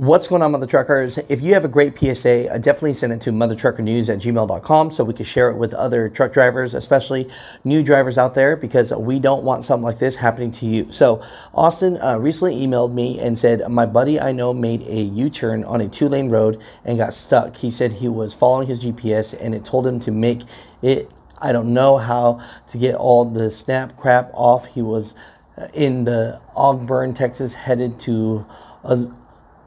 What's going on, Mother Truckers? If you have a great PSA, uh, definitely send it to mothertruckernews at gmail.com so we can share it with other truck drivers, especially new drivers out there, because we don't want something like this happening to you. So, Austin uh, recently emailed me and said, My buddy I know made a U turn on a two lane road and got stuck. He said he was following his GPS and it told him to make it. I don't know how to get all the snap crap off. He was uh, in the Ogburn, Texas, headed to.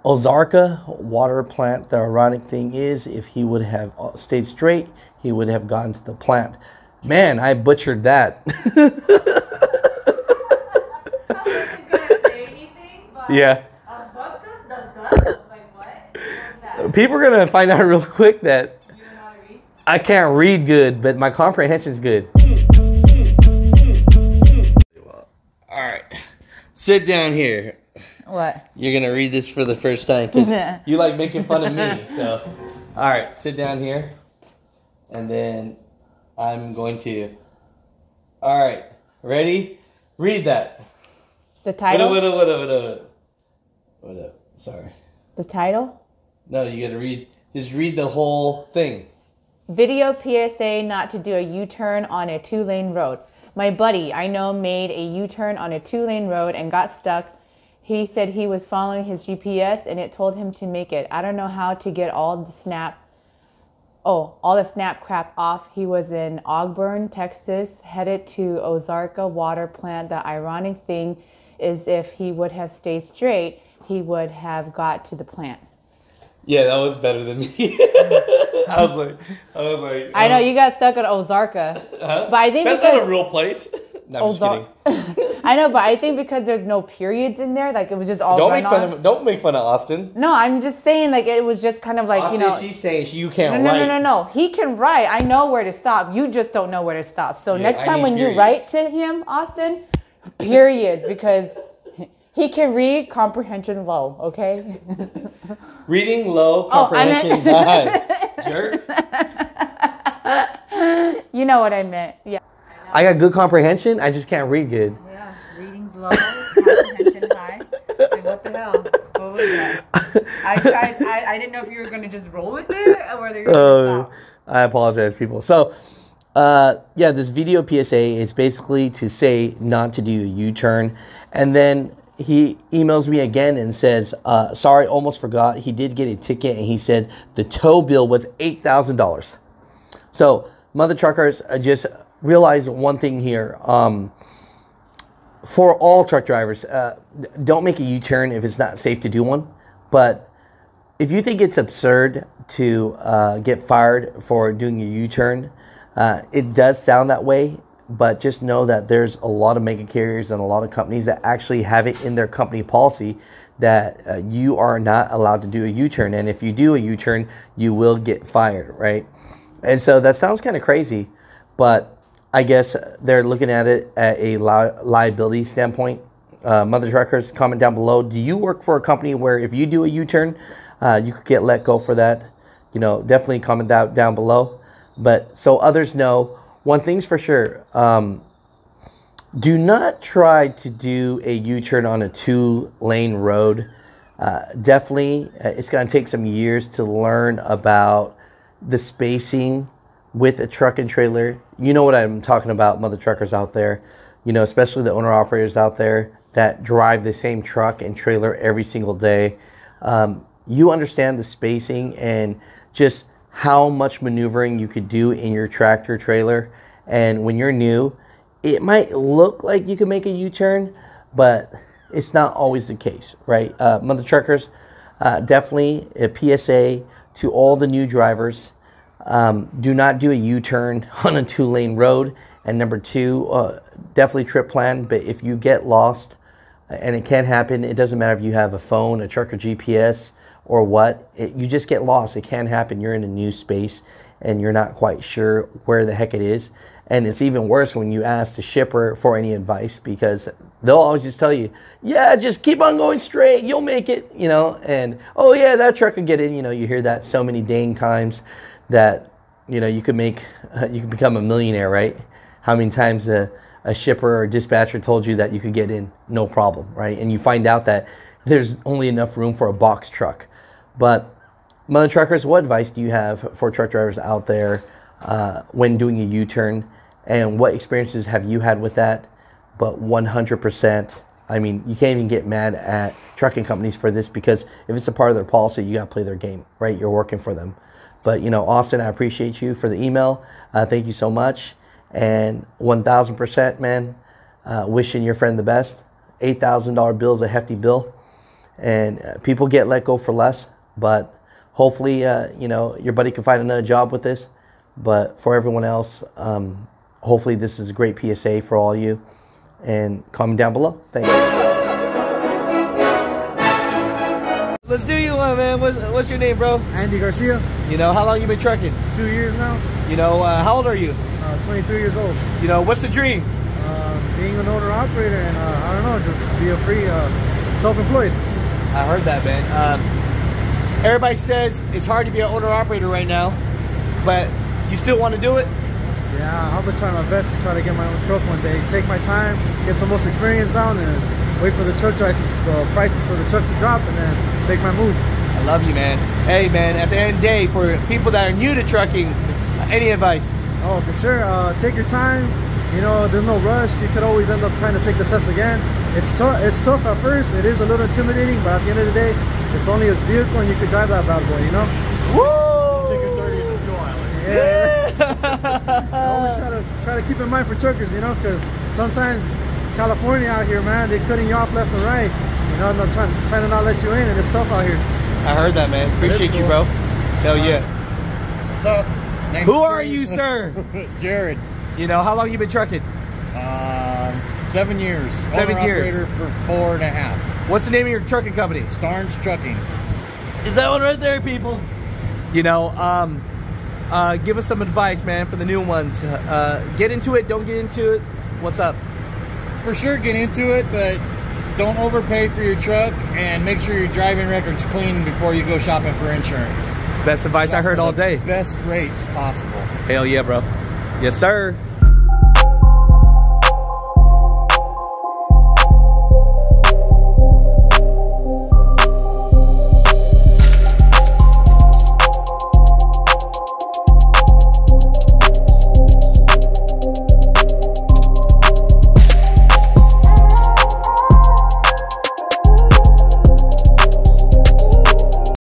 Ozarka water plant. The ironic thing is, if he would have uh, stayed straight, he would have gotten to the plant. Man, I butchered that. yeah. People are gonna find out real quick that I can't read good, but my comprehension is good. All right, sit down here. What? You're gonna read this for the first time because you like making fun of me. So, all right, sit down here, and then I'm going to. All right, ready? Read that. The title? What up? What up? What up? What up? What up? Sorry. The title? No, you gotta read. Just read the whole thing. Video PSA not to do a U turn on a two lane road. My buddy I know made a U turn on a two lane road and got stuck he said he was following his GPS and it told him to make it. I don't know how to get all the snap oh, all the snap crap off. He was in Ogburn, Texas, headed to Ozarka water plant. The ironic thing is if he would have stayed straight, he would have got to the plant. Yeah, that was better than me. I was like, I was like. I know um, you got stuck at Ozarka, huh? but I think that's because, not a real place. No, I'm Ozar- just kidding. I know, but I think because there's no periods in there, like it was just all. Don't make fun on. of don't make fun of Austin. No, I'm just saying like it was just kind of like Austin, you know. She's saying you can't no, no, No, no, no, no. He can write. I know where to stop. You just don't know where to stop. So yeah, next time when periods. you write to him, Austin, periods because. He can read comprehension low, okay? Reading low, oh, comprehension oh, high. Jerk. You know what I meant. Yeah. I got good comprehension. I just can't read good. Low, high. Like, what the hell? What was that? I tried. I, I didn't know if you were going to just roll with it or whether you're going to stop. I apologize, people. So, uh, yeah, this video PSA is basically to say not to do a U-turn, and then he emails me again and says, uh, "Sorry, almost forgot. He did get a ticket, and he said the tow bill was eight thousand dollars." So, mother truckers, uh, just realize one thing here. Um, for all truck drivers, uh, don't make a U turn if it's not safe to do one. But if you think it's absurd to uh, get fired for doing a U turn, uh, it does sound that way. But just know that there's a lot of mega carriers and a lot of companies that actually have it in their company policy that uh, you are not allowed to do a U turn. And if you do a U turn, you will get fired, right? And so that sounds kind of crazy, but I guess they're looking at it at a li- liability standpoint. Uh, Mother Truckers, comment down below. Do you work for a company where if you do a U-turn, uh, you could get let go for that? You know, definitely comment that down below. But so others know, one thing's for sure. Um, do not try to do a U-turn on a two-lane road. Uh, definitely, uh, it's going to take some years to learn about the spacing with a truck and trailer. You know what I'm talking about, mother truckers out there. You know, especially the owner operators out there that drive the same truck and trailer every single day. Um, you understand the spacing and just how much maneuvering you could do in your tractor trailer. And when you're new, it might look like you can make a U-turn, but it's not always the case, right? Uh, mother truckers, uh, definitely a PSA to all the new drivers. Um, do not do a U-turn on a two-lane road. And number two, uh, definitely trip plan. But if you get lost, and it can happen, it doesn't matter if you have a phone, a truck, or GPS, or what. It, you just get lost. It can happen. You're in a new space, and you're not quite sure where the heck it is. And it's even worse when you ask the shipper for any advice because they'll always just tell you, yeah, just keep on going straight. You'll make it, you know. And, oh, yeah, that truck will get in. You know, you hear that so many dang times that you know you could make you could become a millionaire, right? How many times a, a shipper or dispatcher told you that you could get in no problem, right? And you find out that there's only enough room for a box truck. But mother truckers, what advice do you have for truck drivers out there uh, when doing a U-turn, and what experiences have you had with that? But 100%, I mean, you can't even get mad at trucking companies for this because if it's a part of their policy, you got to play their game, right? You're working for them. But you know, Austin, I appreciate you for the email. Uh, thank you so much, and 1,000%, man. Uh, wishing your friend the best. $8,000 bill is a hefty bill, and uh, people get let go for less. But hopefully, uh, you know, your buddy can find another job with this. But for everyone else, um, hopefully, this is a great PSA for all you. And comment down below. Thank you. Let's do you one, man. What's, what's your name, bro? Andy Garcia, You know, how long you been trucking? two years now, You know, uh, how old are you? uh, 23 years old. You know, what's the dream? Uh, being an owner operator and uh, I don't know, just be a free, uh, self-employed. I heard that, man. Um, everybody says it's hard to be an owner operator right now, but you still want to do it? Yeah, I've been trying my best to try to get my own truck one day. Take my time, get the most experience down, and wait for the truck prices, uh, prices for the trucks to drop, and then make my move. I love you, man. Hey, man, at the end of the day, for people that are new to trucking, uh, any advice? Oh, for sure. Uh, take your time. You know, there's no rush. You could always end up trying to take the test again. It's tough. It's tough at first. It is a little intimidating, but at the end of the day, it's only a vehicle, and you could drive that bad boy. You know. Woo! Yeah. always try to try to keep in mind for truckers, you know, because sometimes California out here, man, they're cutting you off left and right. You know, not trying trying to not let you in, and it's tough out here. I heard that, man. Appreciate you, bro. Hell yeah. What's up? Name's Who are Jared. you, sir? Jared. You know, how long you been trucking? Um, seven years. Seven Owner years. Operator for four and a half. What's the name of your trucking company? Starnes Trucking. Is that one right there, people? You know, um, uh, give us some advice, man, for the new ones. Uh, get into it, don't get into it. What's up? For sure, get into it, but don't overpay for your truck and make sure your driving record's clean before you go shopping for insurance. Best advice I heard all day. Best rates possible. Hell yeah, bro. Yes, sir.